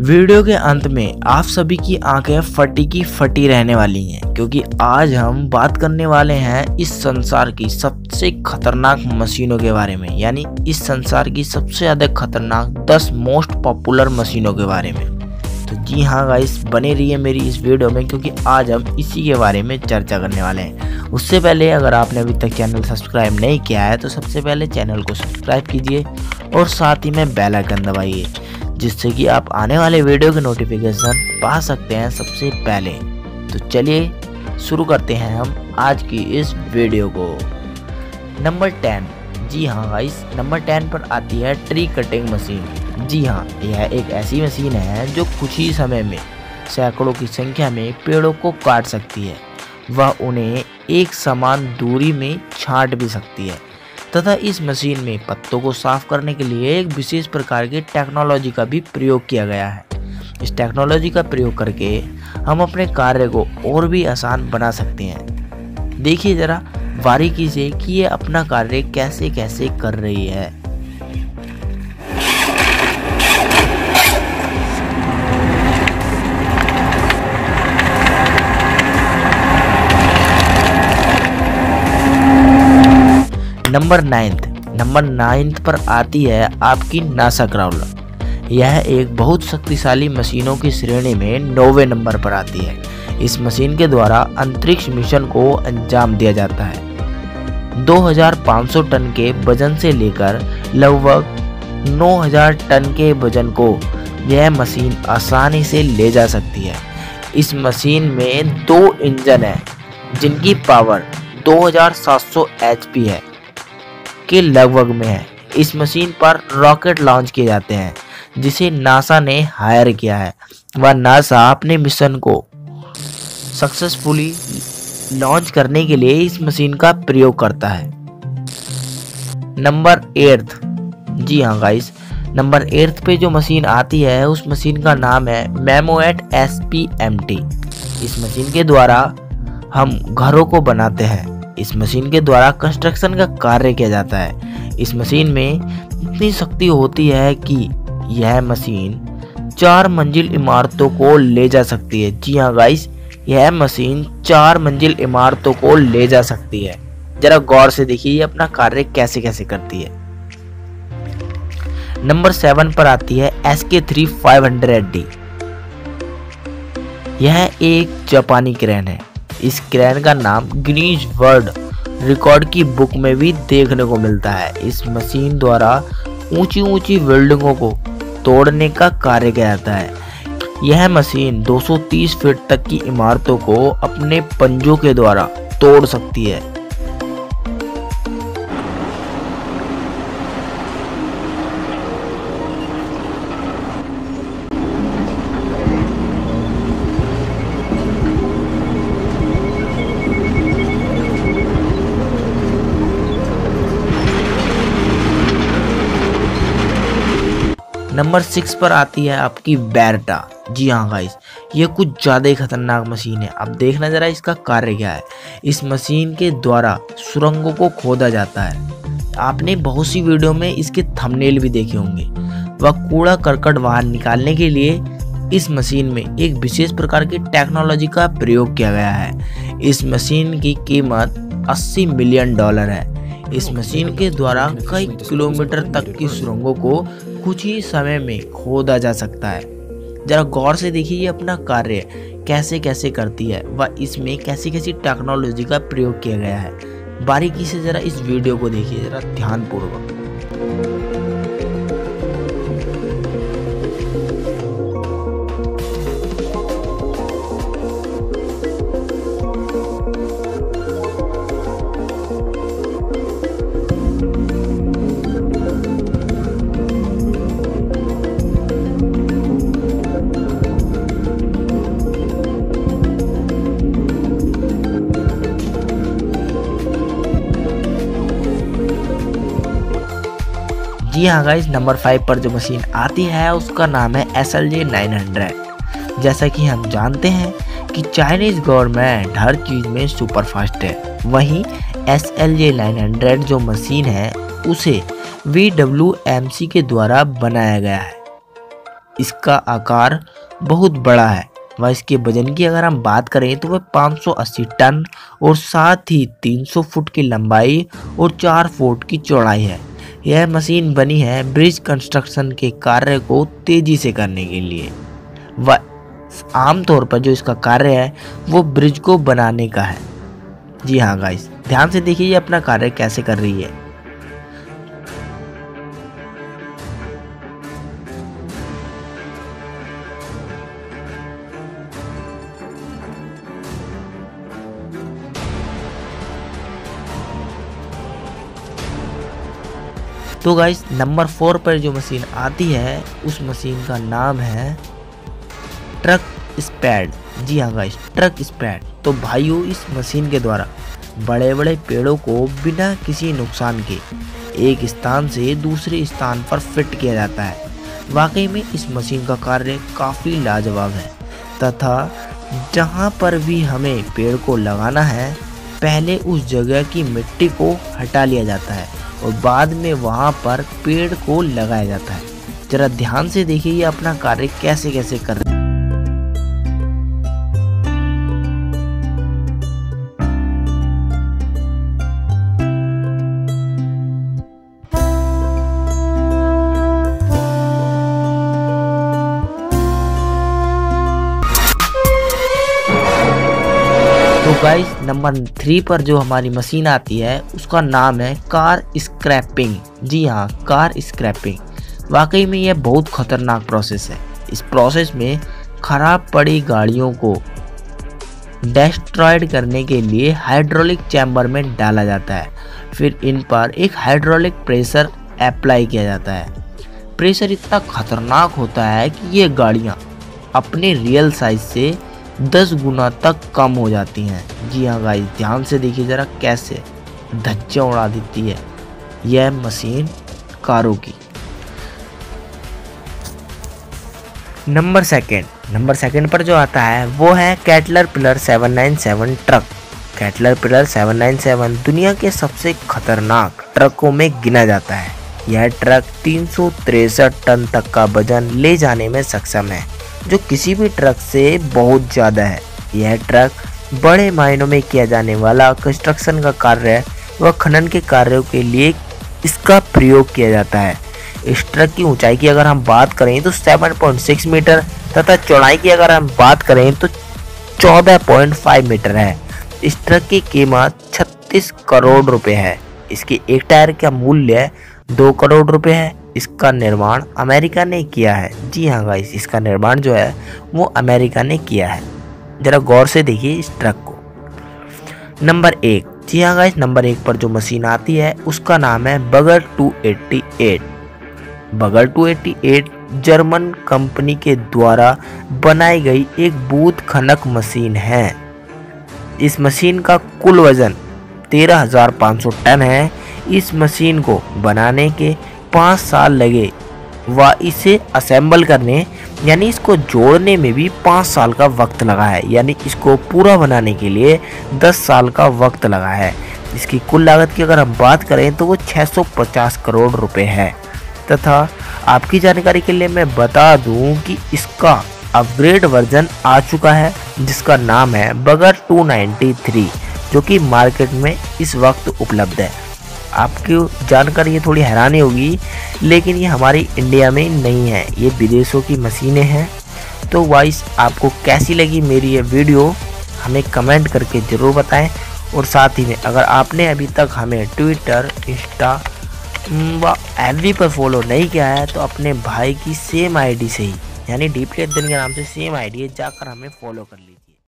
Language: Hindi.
वीडियो के अंत में आप सभी की आँखें फटी की फटी रहने वाली हैं, क्योंकि आज हम बात करने वाले हैं इस संसार की सबसे खतरनाक मशीनों के बारे में, यानी इस संसार की सबसे ज़्यादा खतरनाक 10 मोस्ट पॉपुलर मशीनों के बारे में। तो जी हाँ गाइस बने रहिए मेरी इस वीडियो में, क्योंकि आज हम इसी के बारे में चर्चा करने वाले हैं। उससे पहले अगर आपने अभी तक चैनल सब्सक्राइब नहीं किया है तो सबसे पहले चैनल को सब्सक्राइब कीजिए और साथ ही में बेल आइकन दबाइए। जिससे कि आप आने वाले वीडियो के नोटिफिकेशन पा सकते हैं सबसे पहले। तो चलिए, शुरू करते हैं हम आज की इस वीडियो को। Number ten. जी हाँ गाइस नंबर टेन पर आती है ट्री कटिंग मशीन जी हाँ यह एक ऐसी मशीन है जो कुछ ही समय में सैकड़ों की संख्या में पेड़ों को काट सकती है। वह उन्हें एक समान दूरी में छांट भी सकती है। तथा इस मशीन में पत्तों को साफ़ करने के लिए एक विशेष प्रकार की टेक्नोलॉजी का भी प्रयोग किया गया है। इस टेक्नोलॉजी का प्रयोग करके हम अपने कार्य को और भी आसान बना सकते हैं। देखिए ज़रा, बारीकी से कि ये अपना कार्य कैसे कैसे कर रही है। नंबर नाइन्थ नंबर नाइन्थ पर आती है आपकी नासा क्राउलर यह एक बहुत शक्तिशाली मशीनों की श्रेणी में नौवे नंबर पर आती है। इस मशीन के द्वारा अंतरिक्ष मिशन को अंजाम दिया जाता है। 2500 टन के वज़न से लेकर लगभग 9000 टन के वज़न को यह मशीन आसानी से ले जा सकती है। इस मशीन में दो इंजन है, जिनकी पावर 2700 एचपी है। के लगभग में है। इस मशीन पर रॉकेट लॉन्च किए जाते हैं, जिसे नासा ने हायर किया है। वह नासा अपने मिशन को सक्सेसफुली लॉन्च करने के लिए इस मशीन का प्रयोग करता है। Number earth. जी हाँ गाइस नंबर एर्थ पे जो मशीन आती है, उस मशीन का नाम है मेमोएट एस पी एम टी इस मशीन के द्वारा हम घरों को बनाते हैं। इस मशीन के द्वारा कंस्ट्रक्शन का कार्य किया जाता है। इस मशीन में इतनी शक्ति होती है कि यह मशीन चार मंजिल इमारतों को ले जा सकती है। जी हाँ गाइस यह मशीन चार मंजिल इमारतों को ले जा सकती है। जरा गौर से देखिए ये अपना कार्य कैसे कैसे करती है। नंबर सेवन पर आती है एस के थ्री फाइव हंड्रेड डी यह एक जापानी क्रेन है। इस क्रेन का नाम ग्रीज वर्ल्ड रिकॉर्ड की बुक में भी देखने को मिलता है। इस मशीन द्वारा ऊँची ऊँची बिल्डिंगों को तोड़ने का कार्य किया जाता है। यह मशीन 230 फीट तक की इमारतों को अपने पंजों के द्वारा तोड़ सकती है। नंबर सिक्स पर आती है आपकी बैरटा। जी हाँ गाइस ये कुछ ज़्यादा ही खतरनाक मशीन है। अब देखना ज़रा इसका कार्य क्या है। इस मशीन के द्वारा सुरंगों को खोदा जाता है। आपने बहुत सी वीडियो में इसके थंबनेल भी देखे होंगे। वह कूड़ा करकट बाहर निकालने के लिए इस मशीन में एक विशेष प्रकार की टेक्नोलॉजी का प्रयोग किया गया है। इस मशीन की कीमत 80 मिलियन डॉलर है। इस मशीन के द्वारा कई किलोमीटर तक की सुरंगों को कुछ ही समय में खोदा जा सकता है। जरा गौर से देखिए अपना कार्य कैसे कैसे करती है व इसमें कैसी कैसी टेक्नोलॉजी का प्रयोग किया गया है। बारीकी से ज़रा इस वीडियो को देखिए, ज़रा ध्यानपूर्वक। जी हाँ गाइज़ नंबर फाइव पर जो मशीन आती है, उसका नाम है S L J nine hundred जैसा कि हम जानते हैं कि चाइनीज़ गवर्नमेंट हर चीज़ में सुपर फास्ट है। वहीं S L J nine hundred जो मशीन है, उसे वी डब्ल्यू एम सी के द्वारा बनाया गया है। इसका आकार बहुत बड़ा है। व इसके वज़न की अगर हम बात करें तो वह 580 टन और साथ ही 300 फुट की लंबाई और 4 फुट की चौड़ाई है। यह मशीन बनी है ब्रिज कंस्ट्रक्शन के कार्य को तेज़ी से करने के लिए। व आमतौर पर जो इसका कार्य है, वो ब्रिज को बनाने का है। जी हाँ गाइस ध्यान से देखिए ये अपना कार्य कैसे कर रही है। तो गाइस नंबर फोर पर जो मशीन आती है, उस मशीन का नाम है ट्रक स्पैड जी हाँ गाइस ट्रक स्पैड तो भाइयों, इस मशीन के द्वारा बड़े बड़े पेड़ों को बिना किसी नुकसान के एक स्थान से दूसरे स्थान पर फिट किया जाता है। वाकई में इस मशीन का कार्य काफ़ी लाजवाब है। तथा जहाँ पर भी हमें पेड़ को लगाना है, पहले उस जगह की मिट्टी को हटा लिया जाता है। और बाद में वहाँ पर पेड़ को लगाया जाता है। जरा ध्यान से देखिए ये अपना कार्य कैसे कैसे कर रहे गाइस नंबर थ्री पर जो हमारी मशीन आती है, उसका नाम है कार स्क्रैपिंग जी हाँ कार स्क्रैपिंग वाकई में यह बहुत खतरनाक प्रोसेस है। इस प्रोसेस में खराब पड़ी गाड़ियों को डेस्ट्रॉयड करने के लिए हाइड्रोलिक चैम्बर में डाला जाता है। फिर इन पर एक हाइड्रोलिक प्रेशर अप्लाई किया जाता है। प्रेशर इतना खतरनाक होता है कि ये गाड़ियाँ अपने रियल साइज़ से दस गुना तक कम हो जाती हैं। जी हाँ गाइस, ध्यान से देखिए ज़रा कैसे धज्जे उड़ा देती है यह मशीन कारों की। नंबर सेकंड नंबर सेकंड पर जो आता है, वो है Caterpillar 797 truck Caterpillar 797 दुनिया के सबसे खतरनाक ट्रकों में गिना जाता है। यह ट्रक तीन टन तक का वज़न ले जाने में सक्षम है। जो किसी भी ट्रक से बहुत ज़्यादा है। यह ट्रक बड़े मायनों में किया जाने वाला कंस्ट्रक्शन का कार्य व खनन के कार्यों के लिए इसका प्रयोग किया जाता है। इस ट्रक की ऊंचाई की अगर हम बात करें तो 7.6 मीटर तथा चौड़ाई की अगर हम बात करें तो 14.5 मीटर है। इस ट्रक की कीमत 36 करोड़ रुपए है। इसके एक टायर का मूल्य दो करोड़ रुपए है। इसका निर्माण अमेरिका ने किया है। जी हाँ गाइस इसका निर्माण जो है वो अमेरिका ने किया है। ज़रा गौर से देखिए इस ट्रक को। नंबर एक। जी हाँ गाइस नंबर एक पर जो मशीन आती है उसका नाम है बगर 288 बगर 288 जर्मन कंपनी के द्वारा बनाई गई एक बूथ खनक मशीन है। इस मशीन का कुल वज़न 13,500 टन है। इस मशीन को बनाने के पाँच साल लगे व इसे असेंबल करने, यानी इसको जोड़ने में भी पाँच साल का वक्त लगा है। यानी इसको पूरा बनाने के लिए दस साल का वक्त लगा है। इसकी कुल लागत की अगर हम बात करें तो वो 650 करोड़ रुपए है। तथा आपकी जानकारी के लिए मैं बता दूँ कि इसका अपग्रेड वर्जन आ चुका है, जिसका नाम है बगर 293 जो कि मार्केट में इस वक्त उपलब्ध है। आपकी जानकर ये थोड़ी हैरानी होगी, लेकिन ये हमारी इंडिया में नहीं है। ये विदेशों की मशीनें हैं। तो वाइस, आपको कैसी लगी मेरी ये वीडियो? हमें कमेंट करके ज़रूर बताएँ। और साथ ही में, अगर आपने अभी तक हमें ट्विटर, इंस्टा व एफ़ पर फॉलो नहीं किया है तो अपने भाई की सेम आईडी से ही, यानी डीपली दिन के नाम से सेम आईडी है, जाकर हमें फॉलो कर लीजिए।